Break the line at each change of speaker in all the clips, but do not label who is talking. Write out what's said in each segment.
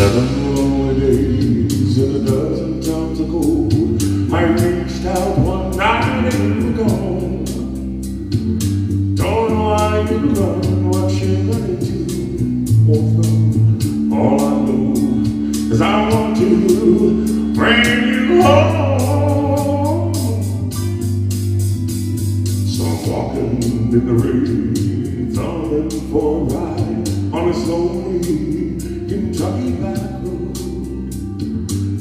Seven lonely days and a dozen times ago. I reached out one night and you were gone. Don't know why you run, what you run into or from. All I know is I want to bring you home. So I'm walking in the rain, falling for a ride on a lonely Kentucky back road.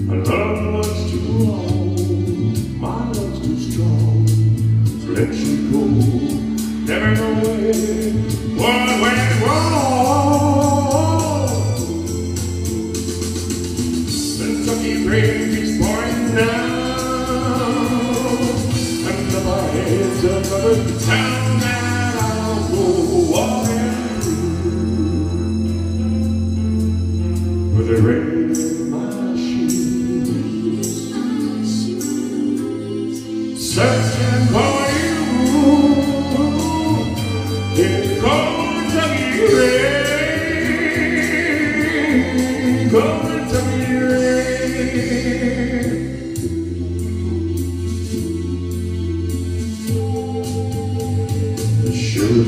My love love's too long, my love's too strong to let you go. Never know what went wrong.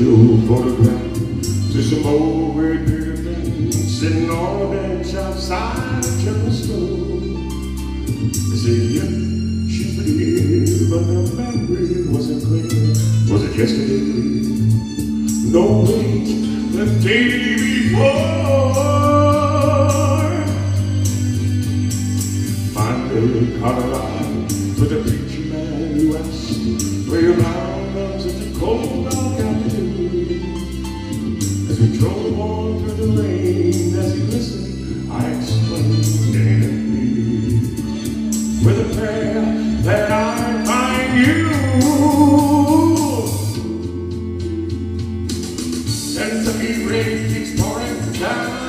Your photograph to some old red bearded sitting on a bench outside store. They she's but the memory wasn't clear. Was it yesterday? No, wait, the day before. Your bound loves such a cold dog afternoon. As we drove on through the rain, as he listened, I explained me. With a prayer that I find you. Kentucky rain keeps pouring down,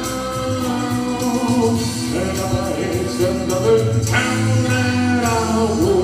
and I it's another town that I will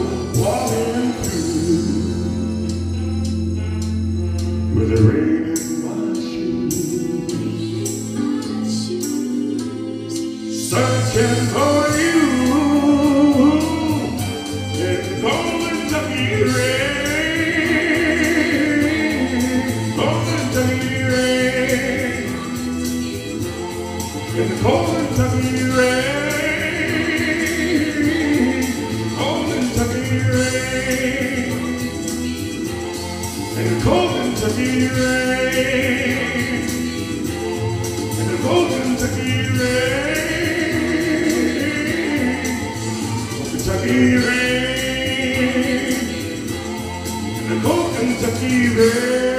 in cold Kentucky rain. In the cold Kentucky rain. Oh, Kentucky rain. In the cold Kentucky rain.